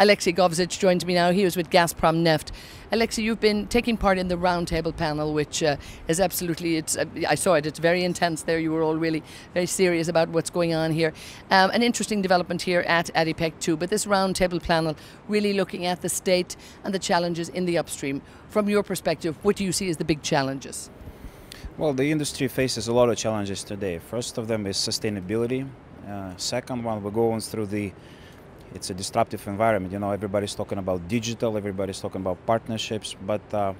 Alexey Govzich joins me now. He was with Gazprom Neft. Alexey, you've been taking part in the roundtable panel, which uh, is absolutely, it's, uh, I saw it, it's very intense there. You were all really very serious about what's going on here. Um, an interesting development here at ADIPEC too, but this roundtable panel really looking at the state and the challenges in the upstream. From your perspective, what do you see as the big challenges? Well, the industry faces a lot of challenges today. First of them is sustainability. Uh, second one, we're going through the it's a disruptive environment. You know, everybody's talking about digital, everybody's talking about partnerships, but uh,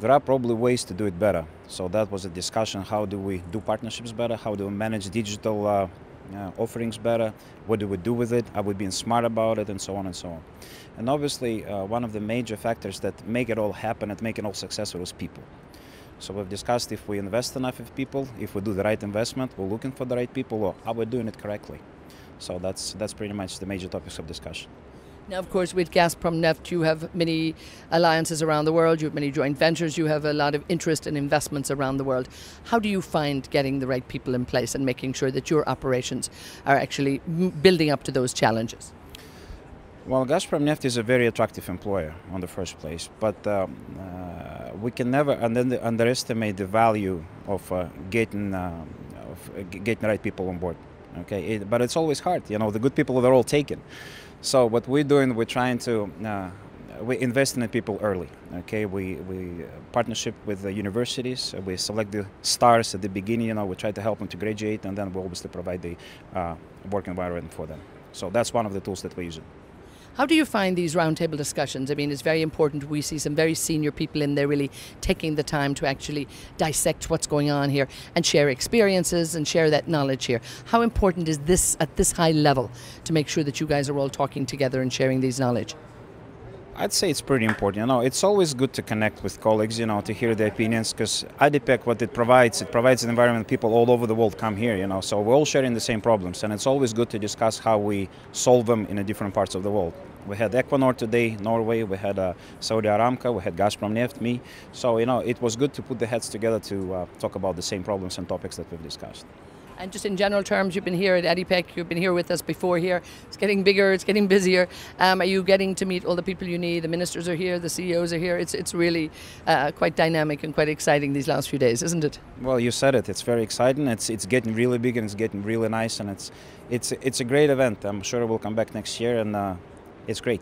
there are probably ways to do it better. So that was a discussion: how do we do partnerships better? How do we manage digital uh, uh, offerings better? What do we do with it? Are we being smart about it? And so on and so on. And obviously, uh, one of the major factors that make it all happen and make it all successful is people. So we've discussed if we invest enough in people, if we do the right investment, we're looking for the right people, or are we doing it correctly? So that's that's pretty much the major topics of discussion. Now, of course, with Gazprom Neft, you have many alliances around the world. You have many joint ventures. You have a lot of interest and investments around the world. How do you find getting the right people in place and making sure that your operations are actually building up to those challenges? Well, Gazprom Neft is a very attractive employer on the first place, but um, uh, we can never underestimate the value of uh, getting uh, of getting the right people on board. Okay, it, but it's always hard. You know, the good people they're all taken. So what we're doing, we're trying to uh, we invest in the people early. Okay, we we partnership with the universities. We select the stars at the beginning. You know, we try to help them to graduate, and then we obviously provide the uh, work environment for them. So that's one of the tools that we're using. How do you find these roundtable discussions? I mean, it's very important. We see some very senior people in there really taking the time to actually dissect what's going on here and share experiences and share that knowledge here. How important is this at this high level to make sure that you guys are all talking together and sharing these knowledge? I'd say it's pretty important. You know, it's always good to connect with colleagues. You know, to hear their opinions because ADIPEC, what it provides, it provides an environment people all over the world come here. You know, so we're all sharing the same problems, and it's always good to discuss how we solve them in the different parts of the world. We had Equinor today, Norway. We had uh, Saudi Aramco. We had Gazprom Neft, me. So you know, it was good to put the heads together to uh, talk about the same problems and topics that we've discussed. And just in general terms, you've been here at ADIPEC, you've been here with us before here. It's getting bigger, it's getting busier. Um, are you getting to meet all the people you need? The ministers are here, the CEOs are here. It's, it's really uh, quite dynamic and quite exciting these last few days, isn't it? Well, you said it. It's very exciting. It's, it's getting really big and it's getting really nice and it's, it's, it's a great event. I'm sure we'll come back next year and uh, it's great.